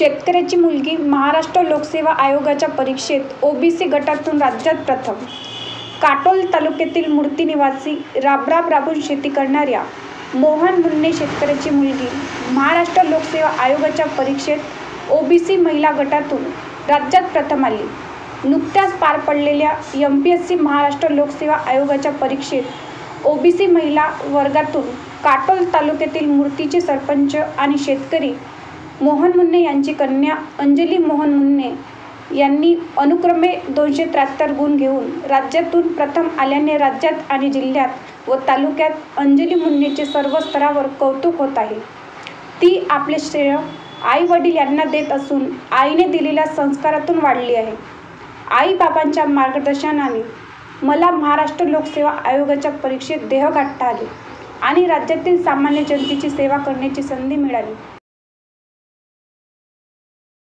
शेतकऱ्याची मुलगी महाराष्ट्र लोकसेवा आयोगाच्या परीक्षेत ओबीसी गटातून राज्यात प्रथम. काटोल तालुक्यातील मूर्ती निवासी राबराब राबून शेती करणाऱ्या मोहन मुन्ने शेतकऱ्याची मुलगी महाराष्ट्र लोकसेवा आयोगाच्या परीक्षेत ओबीसी महिला गटातून राज्यात प्रथम आली. नुकत्याच पार पडलेल्या M P S C Maharashtra लोकसेवा आयोगाच्या परीक्षेत ओबीसी महिला वर्गातून काटोल तालुक्यातील मूर्तीचे सरपंच आणि शेतकरी मोहन मुन्ने यांची कन्या अंजली मोहन मुन्ने यांनी अनुक्रमे दोनशे त्र्याहत्तर गुण घेऊन राज्यातून प्रथम आल्याने राज्यात आणि जिल्ह्यात व तालुक्यात अंजली मुन्नेचे सर्व स्तरावर कौतुक होत आहे. ती आपले श्रेय आई वडील यांना देत असून आईने दिलेल्या संस्कारातून वाढली आहे. आई बाबांच्या मार्गदर्शनाने मला महाराष्ट्र लोकसेवा आयोगाच्या परीक्षेत देह गाठता आले आणि राज्यातील सामान्य जनतेची सेवा करण्याची संधी मिळाली.